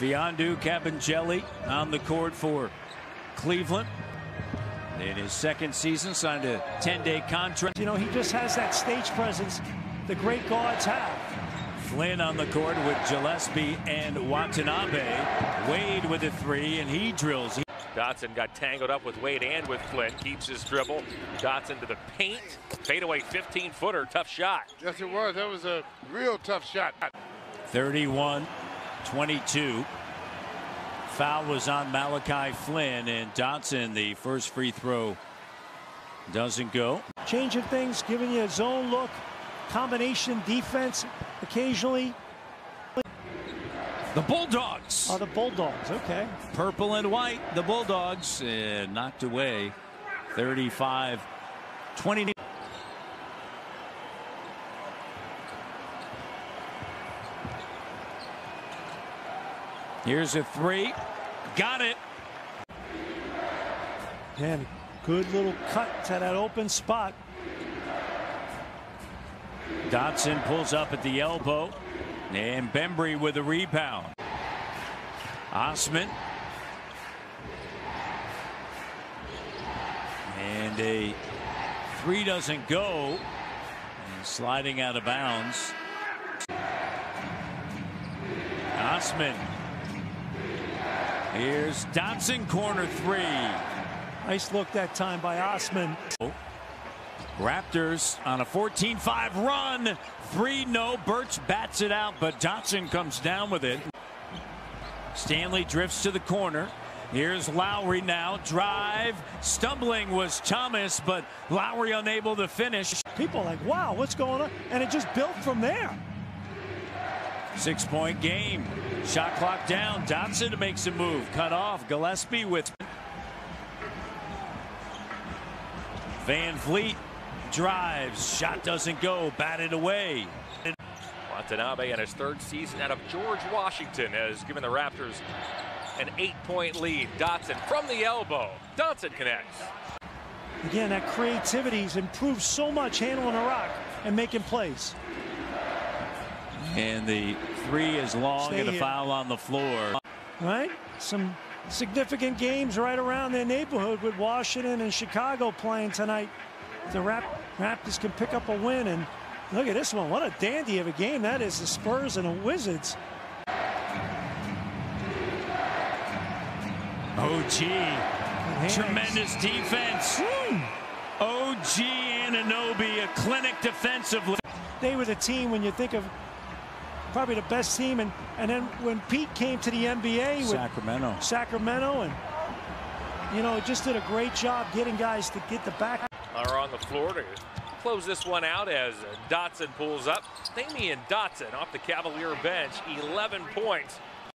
Mfiondu Kabengele on the court for Cleveland. In his second season, signed a 10-day contract. You know, he just has that stage presence the great guards have. Flynn on the court with Gillespie and Watanabe. Wade with a three, and he drills. Dotson got tangled up with Wade and with Flynn. Keeps his dribble. Dotson to the paint. Fadeaway 15-footer. Tough shot. Yes, it was. That was a real tough shot. 31-22. Foul was on Malachi Flynn, and Dotson, the first free throw, doesn't go. Changing things, giving you a zone look, combination defense occasionally. The Bulldogs. Oh, the Bulldogs, okay. Purple and white, the Bulldogs, uh, knocked away 35 20. Here's a three. Got it. And good little cut to that open spot. Dotson pulls up at the elbow. And Bembry with a rebound. Osman. And a three doesn't go. And sliding out of bounds. Osman. Here's Dotson, corner three. Nice look that time by Osman. Raptors on a 14-5 run. Three no. Birch bats it out, but Dotson comes down with it. Stanley drifts to the corner. Here's Lowry now. Drive. Stumbling was Thomas, but Lowry unable to finish. People like, wow, what's going on? And it just built from there. Six-point game. Shot clock down. Dotson makes a move. Cut off. Gillespie with VanVleet drives. Shot doesn't go. Batted away. Watanabe in his third season out of George Washington has given the Raptors an eight-point lead. Dotson from the elbow. Dotson connects. Again, that creativity's improved so much handling a rock and making plays. And the three is long Stay and a here. foul on the floor. Right? Some significant games right around their neighborhood with Washington and Chicago playing tonight. The Rap Raptors can pick up a win and look at this one. What a dandy of a game that is. The Spurs and the Wizards. OG. Tremendous defense. Hmm. OG Anunoby, a clinic defensively. They were the team when you think of probably the best team. And, and then when Pete came to the NBA with Sacramento. Sacramento and, you know, just did a great job getting guys to get the back. Are on the floor to close this one out as Dotson pulls up. Damyean Dotson off the Cavalier bench, 11 points.